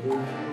Hallelujah.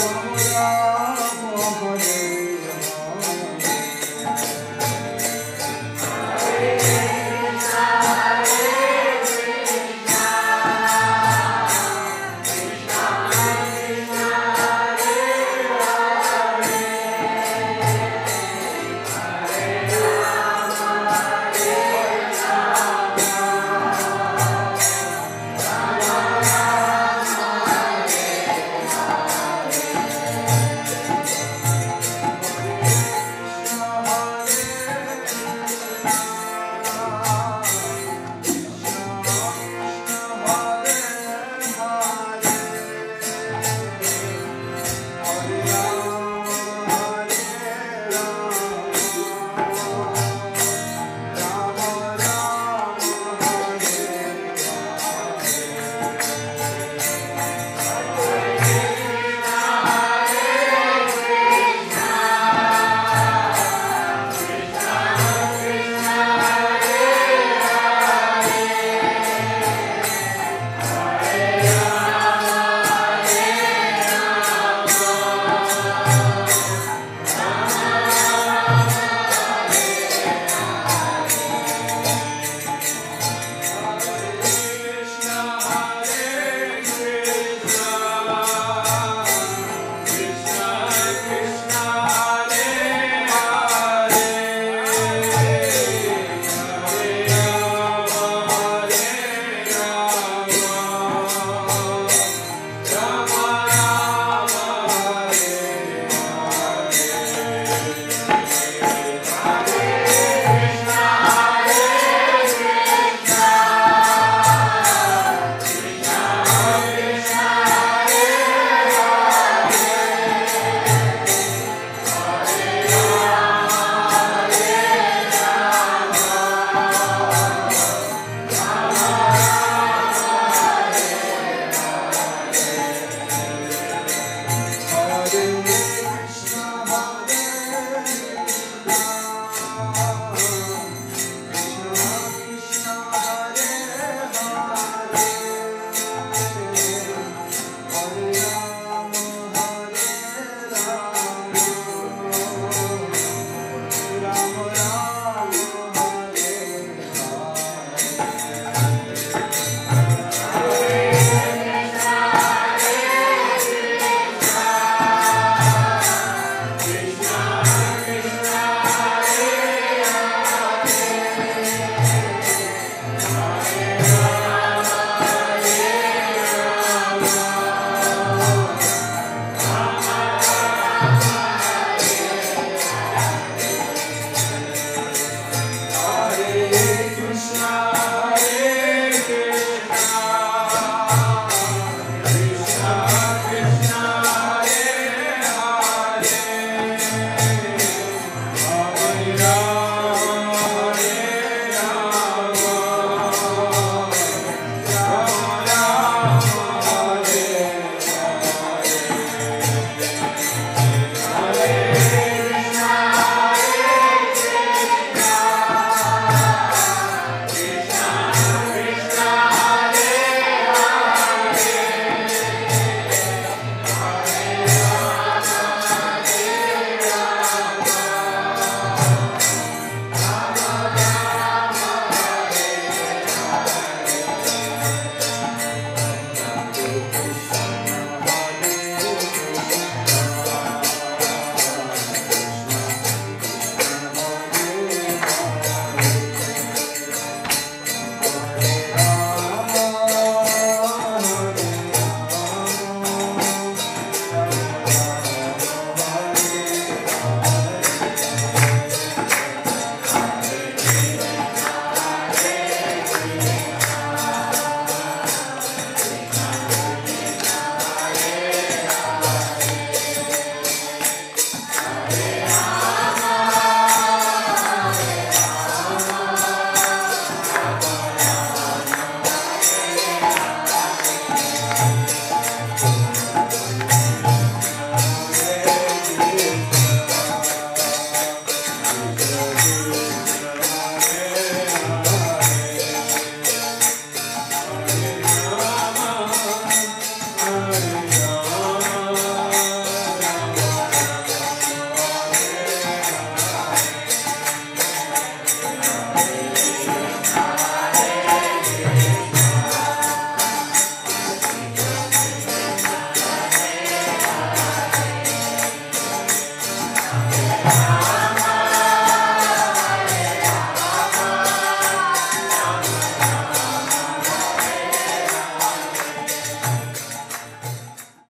忘不了